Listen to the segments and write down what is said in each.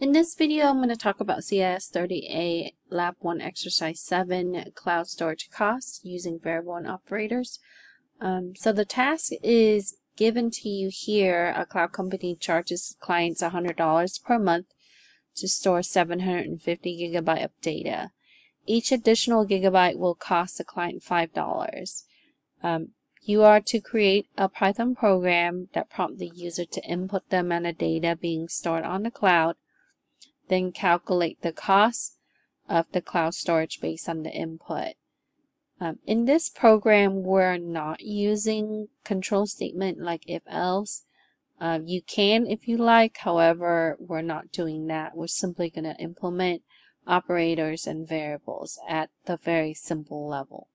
In this video, I'm going to talk about CIS 30A Lab 1 Exercise 7 Cloud Storage Costs using variable and operators. Um, so the task is given to you here. A cloud company charges clients $100 per month to store 750 gigabyte of data. Each additional gigabyte will cost the client $5. Um, you are to create a Python program that prompts the user to input the amount of data being stored on the cloud then calculate the cost of the cloud storage based on the input. Um, in this program, we're not using control statement like if else. Uh, you can if you like, however, we're not doing that. We're simply going to implement operators and variables at the very simple level.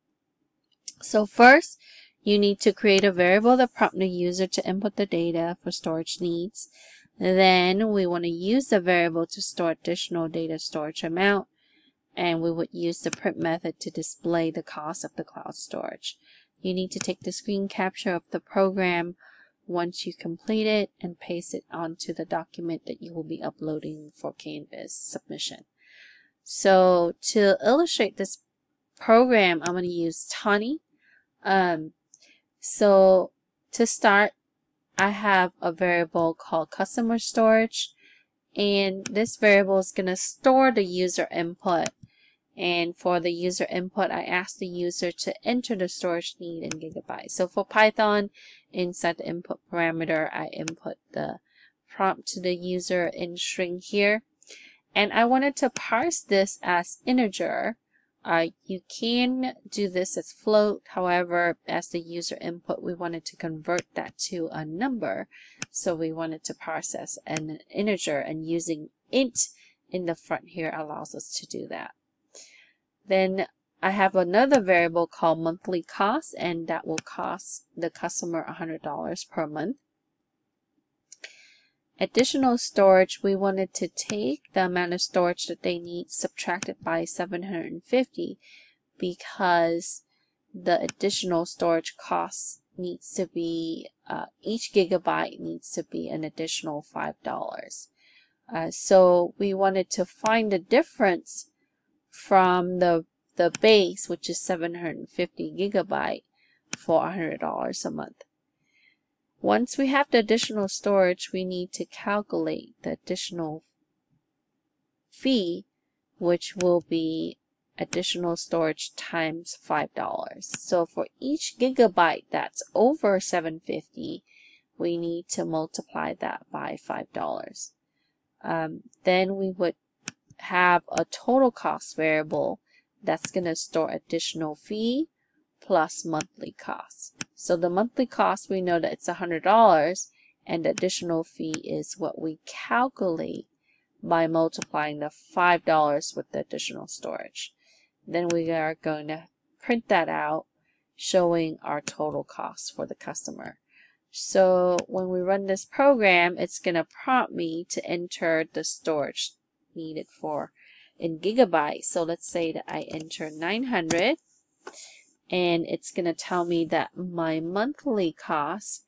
So first, you need to create a variable that prompts the user to input the data for storage needs. Then we want to use the variable to store additional data storage amount. And we would use the print method to display the cost of the cloud storage. You need to take the screen capture of the program once you complete it and paste it onto the document that you will be uploading for Canvas submission. So to illustrate this program, I'm going to use Thonny. Um, so to start, I have a variable called customer storage and this variable is going to store the user input. And for the user input I ask the user to enter the storage need in gigabytes. So for Python inside the input parameter I input the prompt to the user in string here. And I wanted to parse this as integer uh, you can do this as float, however, as the user input, we wanted to convert that to a number. So we wanted to as an integer and using int in the front here allows us to do that. Then I have another variable called monthly cost and that will cost the customer $100 per month. Additional storage, we wanted to take the amount of storage that they need subtracted by 750 because the additional storage cost needs to be, uh, each gigabyte needs to be an additional $5. Uh, so we wanted to find the difference from the, the base, which is 750 gigabyte for $100 a month. Once we have the additional storage, we need to calculate the additional fee, which will be additional storage times $5. So for each gigabyte that's over 750, we need to multiply that by $5. Um, then we would have a total cost variable that's going to store additional fee plus monthly cost. So the monthly cost, we know that it's $100 and the additional fee is what we calculate by multiplying the $5 with the additional storage. Then we are going to print that out showing our total cost for the customer. So when we run this program, it's going to prompt me to enter the storage needed for in gigabytes. So let's say that I enter 900 and it's going to tell me that my monthly cost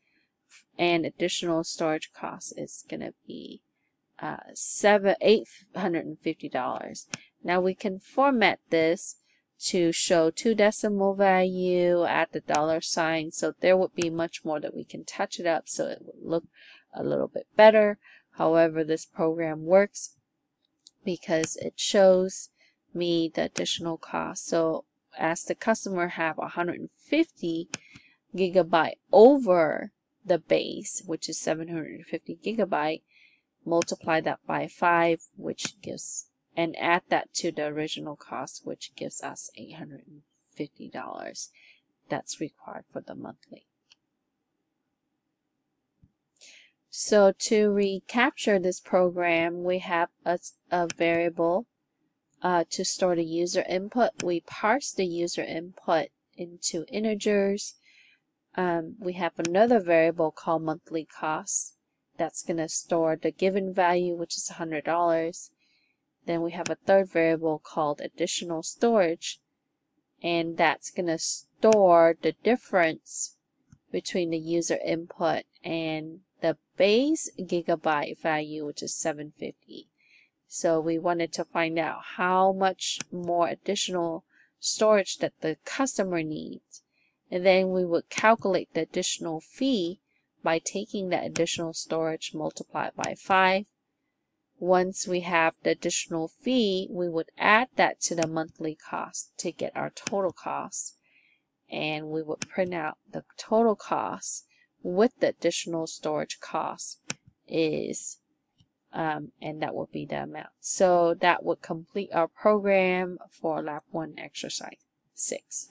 and additional storage cost is going to be uh, seven eight hundred and fifty dollars. Now we can format this to show two decimal value at the dollar sign so there would be much more that we can touch it up so it would look a little bit better however this program works because it shows me the additional cost so as the customer have 150 gigabyte over the base, which is 750 gigabyte, multiply that by 5, which gives, and add that to the original cost, which gives us $850. That's required for the monthly. So to recapture this program, we have a, a variable uh, to store the user input, we parse the user input into integers. Um, we have another variable called monthly cost that's going to store the given value, which is $100. Then we have a third variable called additional storage, and that's going to store the difference between the user input and the base gigabyte value, which is 750. So we wanted to find out how much more additional storage that the customer needs. And then we would calculate the additional fee by taking that additional storage multiplied by 5. Once we have the additional fee, we would add that to the monthly cost to get our total cost. And we would print out the total cost with the additional storage cost is um, and that would be the amount. So that would complete our program for lab 1 exercise 6.